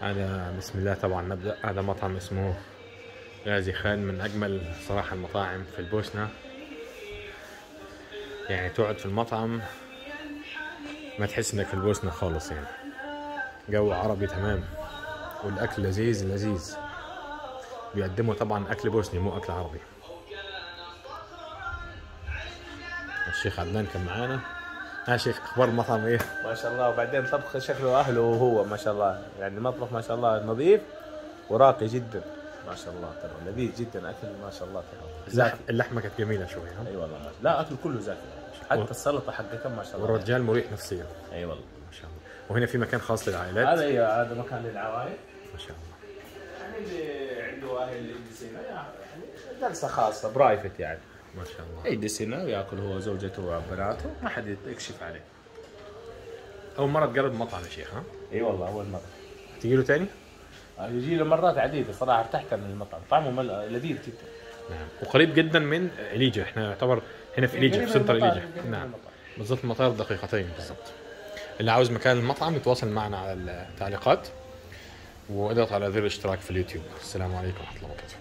هذا بسم الله طبعا. نبدأ. هذا مطعم اسمه غازي خان من أجمل صراحة المطاعم في البوسنة. يعني تقعد في المطعم ما تحس إنك في البوسنة خالص يعني. جو عربي تمام والأكل لذيذ لذيذ. بيقدموا طبعا أكل بوسني مو أكل عربي. الشيخ عدنان كان معانا. ها شيخ أخبار المطعم إيه؟ ما شاء الله. وبعدين طبخ شكله أهله وهو ما شاء الله. يعني المطبخ ما شاء الله نظيف وراقي جدا. ما شاء الله ترى لذيذ جدا. أكل ما شاء الله ترى. زاكي اللح- اللحمة كانت جميلة شوي ها؟ اي والله ما- لا أكل كله زاكي حتى السلطة حقتها ما شاء الله. والرجال مريح نفسيا. أي والله. ما شاء الله. وهنا في مكان خاص للعائلات. هذا اي هذا مكان للعوائل. ما شاء الله. يعني اللي عنده أهل يعني جلسة خاصة private يعني. ما شاء الله. يجلس هنا ويأكل هو وزوجته وبناته ما حد يكشف عليه. أول مرة تجرب مطعم يا شيخ ها؟ اي والله أول مرة. تيجي له تاني؟ يجي له مرات عديدة صراحة ارتحت من المطعم طعمه مل- لذيذ جدا. نعم. وقريب جدا من إليجا. إحنا يعتبر هنا في إليجا في سنتر إليجا. نعم. بالضبط المطار دقيقتين. بالضبط. اللي عاوز مكان المطعم يتواصل معنا على التعليقات. وإضغط على زر الاشتراك في اليوتيوب. السلام عليكم ورحمة الله وبركاته.